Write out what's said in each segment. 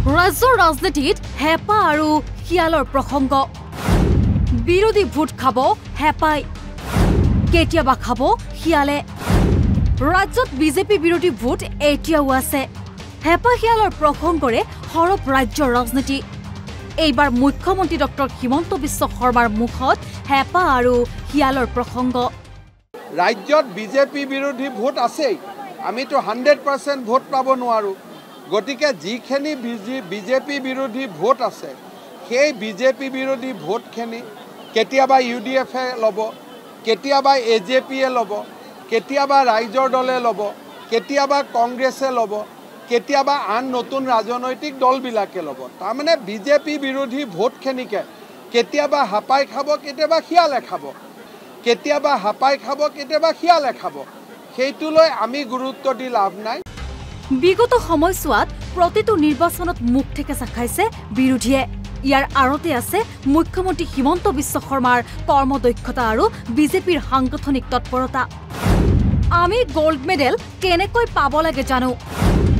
ৰাজ্যৰ ৰাজনীতিত হেঁপা আৰু শিয়ালৰ প্ৰসংগ। বিৰোধী ভোট খাব হেঁপাই। কেতিয়াবা খাব শিয়ালে। ৰাজ্যত বিজেপি বিৰোধী ভোট এতিয়াও আছে। হেঁপা শিয়ালৰ প্ৰসংগৰে সৰব ৰাজ্যৰ ৰাজনীতি। এইবাৰ মুখ্যমন্ত্ৰী ডক্টৰ হিমন্ত বিশ্ব শৰ্মাৰ মুখত হেঁপা আৰু শিয়ালৰ প্ৰসংগ। ৰাজ্যত বিজেপি বিৰোধী ভোট আছেই। আমিতো হাণ্ড্ৰেড পাৰ্চেণ্ট ভোট পাব নোৱাৰোঁ। গতিকে যিখিনি বিজেপি বিৰোধী ভোট আছে সেই বিজেপি বিৰোধী ভোটখিনি কেতিয়াবা ইউ ডি এফে ল'ব কেতিয়াবা এ জে পিয়ে ল'ব কেতিয়াবা ৰাইজৰ দলে ল'ব কেতিয়াবা কংগ্ৰেছে ল'ব কেতিয়াবা আন নতুন ৰাজনৈতিক দলবিলাকে ল'ব। তাৰমানে বিজেপি বিৰোধী ভোটখিনিকে কেতিয়াবা হাপাই খাব কেতিয়াবা শিয়ালে খাব কেতিয়াবা হাপাই খাব কেতিয়াবা শিয়ালে খাব। সেইটোলৈ আমি গুৰুত্ব দি লাভ নাই। বিগত সময়ছোৱাত প্ৰতিটো নিৰ্বাচনত মুখ থেকেচা খাইছে বিৰোধীয়ে। ইয়াৰ আঁৰতে আছে মুখ্যমন্ত্ৰী হিমন্ত বিশ্ব শৰ্মাৰ কৰ্মদক্ষতা আৰু বিজেপিৰ সাংগঠনিক তৎপৰতা। আমি গ'ল্ড মেডেল কেনেকৈ পাব লাগে জানো?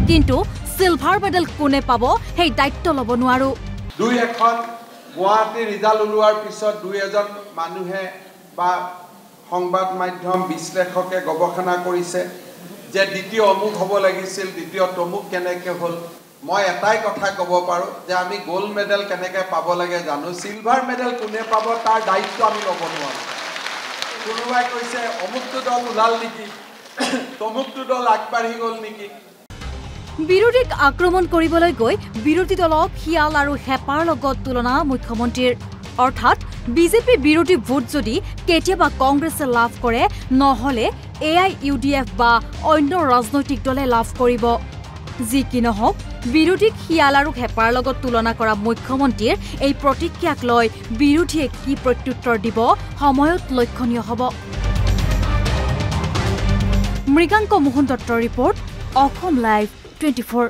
কিন্তু চিলভাৰ মেডেল কোনে পাব সেই দায়িত্ব ল'ব নোৱাৰো। দুই এখন গুৱাহাটী ৰিজাল্ট ওলোৱাৰ পিছত দুই এজন মানুহে বা সংবাদ মাধ্যম বিশ্লেষকে গৱেষণা কৰিছে। যে দ্বিতীয় অমুক হ'ব লাগিছিল দ্বিতীয় তমুক কেনেকৈ হ'ল মই এটাই কথা ক'ব পাৰোঁ যে আমি গ'ল্ড মেডেল কেনেকৈ পাব লাগে জানো? চিলভাৰ মেডেল কোনে পাব তাৰ দায়িত্ব আমি ল'ব নোৱাৰোঁ। কোনোবাই কৈছে অমুকটো দল ওলাল নেকি? তমুকটো দল আগবাঢ়ি গ'ল নেকি? বিৰোধীক আক্ৰমণ কৰিবলৈ গৈ বিৰোধী দলক শিয়াল আৰু হেঁপাৰ লগত তুলনা মুখ্যমন্ত্ৰীৰ। অৰ্থাৎ বিজেপি বিৰোধী ভোট যদি কেতিয়াবা কংগ্ৰেছে লাভ কৰে নহ'লে A I U D F বা অন্য ৰাজনৈতিক দলে লাভ কৰিব। যি কি নহওক বিৰোধীক শিয়াল আৰু হেঁপাৰ লগত তুলনা কৰা মুখ্যমন্ত্ৰীৰ এই প্ৰতিক্ৰিয়াক লৈ বিৰোধীয়ে কি প্ৰত্যুত্তৰ দিব সময়ত লক্ষণীয় হ'ব। মৃগাংক মোহন দত্তৰ report Assam live twenty four.